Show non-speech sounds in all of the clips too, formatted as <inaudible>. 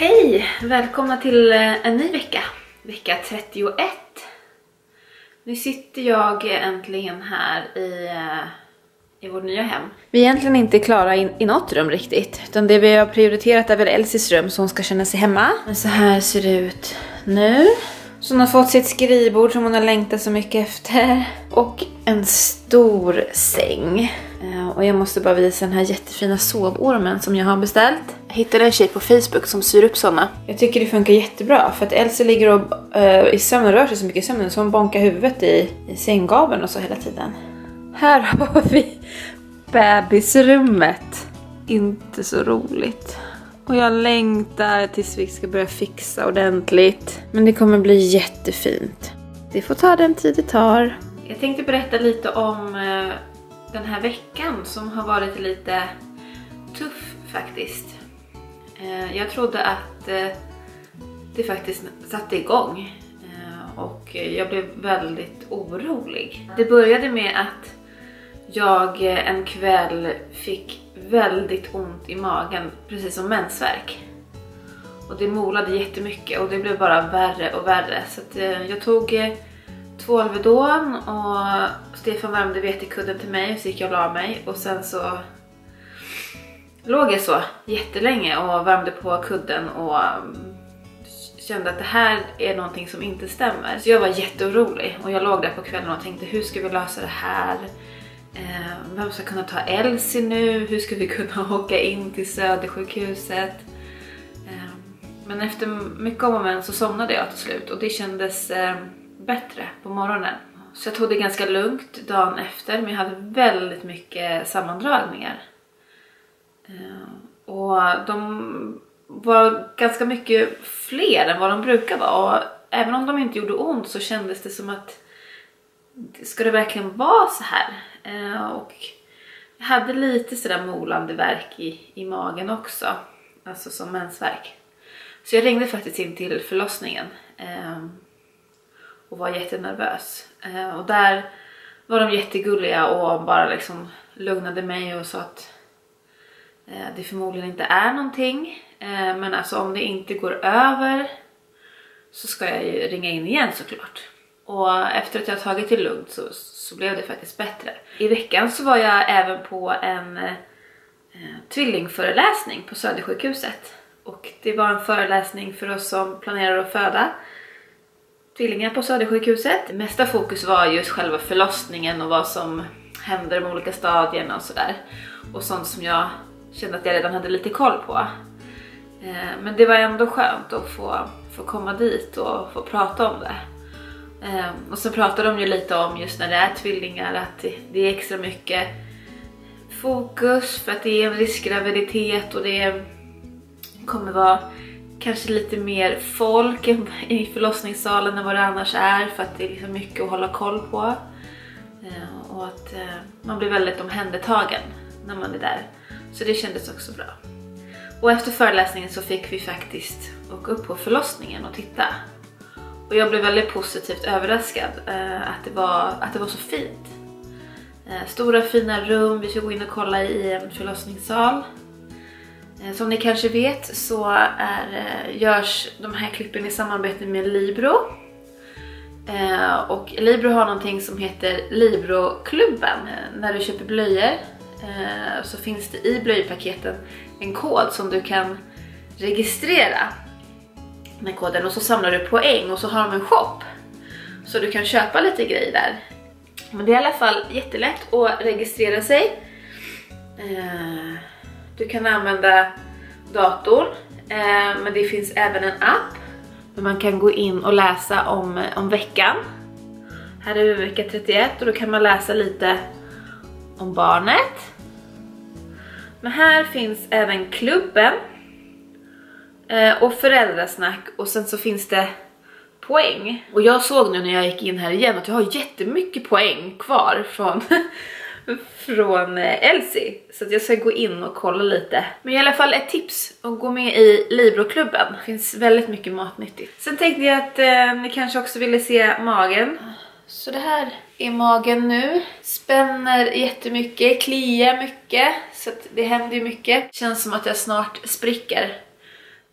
Hej! Välkomna till eh, en ny vecka. Vecka 31. Nu sitter jag äntligen här i, eh, i vårt nya hem. Vi är egentligen inte klara in, i något rum riktigt. Utan det vi har prioriterat är väl Elsies rum så hon ska känna sig hemma. Men så här ser det ut nu. Så hon har fått sitt skrivbord som hon har längtat så mycket efter. Och en stor säng. Och jag måste bara visa den här jättefina sovormen som jag har beställt. Jag hittade en tjej på Facebook som syr upp såna. Jag tycker det funkar jättebra för att Elsie ligger och, eh, i sömn och rör sig så mycket i sömnen så hon bonkar huvudet i, i sänggaveln och så hela tiden. Här <laughs> har vi bebisrummet. Inte så roligt. Och jag längtar tills vi ska börja fixa ordentligt. Men det kommer bli jättefint. Det får ta den tid det tar. Jag tänkte berätta lite om eh, den här veckan som har varit lite tuff faktiskt. Eh, jag trodde att eh, det faktiskt satte igång eh, och jag blev väldigt orolig. Det började med att jag en kväll fick väldigt ont i magen, precis som mensvärk. Och det molade jättemycket och det blev bara värre och värre. Så att, jag tog två Alvedon och Stefan värmde vetekudden till mig och så gick jag och la mig och sen så låg jag så jättelänge och värmde på kudden och mm, kände att det här är någonting som inte stämmer. Så jag var jätteorolig och jag låg där på kvällen och tänkte hur ska vi lösa det här? Ehm, vem ska kunna ta Elsie nu? Hur ska vi kunna <laughs> åka in till Södersjukhuset? Ehm, men efter mycket om och men så somnade jag till slut och det kändes ehm, bättre på morgonen. Så jag tog det ganska lugnt dagen efter men jag hade väldigt mycket sammandragningar. Eh, och de var ganska mycket fler än vad de brukar vara och även om de inte gjorde ont så kändes det som att ska det verkligen vara så här? Eh, och jag hade lite sådär molande verk i, i magen också, alltså som mensvärk. Så jag ringde faktiskt in till förlossningen eh, och var jättenervös. Eh, och där var de jättegulliga och bara liksom lugnade mig och sa att eh, det förmodligen inte är någonting. Eh, men alltså om det inte går över så ska jag ju ringa in igen såklart. Och efter att jag tagit det lugnt så, så blev det faktiskt bättre. I veckan så var jag även på en eh, tvillingföreläsning på Södersjukhuset. Och det var en föreläsning för oss som planerar att föda tvillingar på Södersjukhuset. Mesta fokus var just själva förlossningen och vad som händer de olika stadierna och sådär. Och sånt som jag kände att jag redan hade lite koll på. Eh, men det var ändå skönt att få, få komma dit och få prata om det. Eh, och så pratade de ju lite om just när det är tvillingar att det- det är extra mycket fokus för att det är en riskgraviditet och det kommer vara kanske lite mer folk i förlossningssalen än vad det annars är för att det är liksom mycket att hålla koll på. Eh, och att eh, man blir väldigt omhändertagen när man är där. Så det kändes också bra. Och efter föreläsningen så fick vi faktiskt åka upp på förlossningen och titta. Och jag blev väldigt positivt överraskad eh, att, det var, att det var så fint. Stora fina rum, vi fick gå in och kolla i en förlossningssal. Eh, som ni kanske vet så är, eh, görs de här klippen i samarbete med Libro. Eh, och Libro har någonting som heter Libro-klubben. När du köper blöjor så finns det i blöjpaketen en kod som du kan registrera med koden och så samlar du poäng och så har de en shop. Så du kan köpa lite grejer där. Men det är i alla fall jättelätt att registrera sig. Du kan använda datorn, eh, men det finns även en app där man kan gå in och läsa om, eh, om veckan. Här är vi vecka 31 och då kan man läsa lite om barnet. Men här finns även klubben eh, och föräldrasnack och sen så finns det poäng. Och jag såg nu när jag gick in här igen att jag har jättemycket poäng kvar från, från eh, Elsie. Så jag ska gå in och kolla lite. Men i alla fall ett tips att gå med i Libro-klubben. Det finns väldigt mycket matnyttigt. Sen tänkte jag att eh, ni kanske också ville se magen. Så det här är magen nu. Spänner jättemycket, kliar mycket. Så det händer ju mycket. Känns som att jag snart spricker.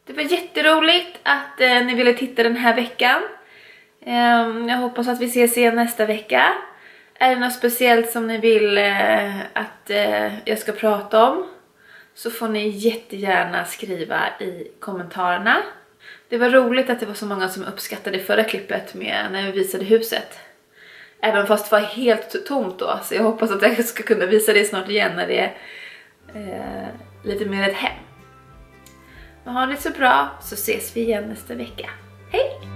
Det var jätteroligt att eh, ni ville titta den här veckan. Um, jag hoppas att vi ses igen nästa vecka. Är det något speciellt som ni vill eh, att eh, jag ska prata om så får ni jättegärna skriva i kommentarerna. Det var roligt att det var så många som uppskattade förra klippet med när vi visade huset. Även fast det var helt tomt då, så jag hoppas att jag ska kunna visa det snart igen när det är eh, lite mer ett hem. Men ha det så bra så ses vi igen nästa vecka. Hej!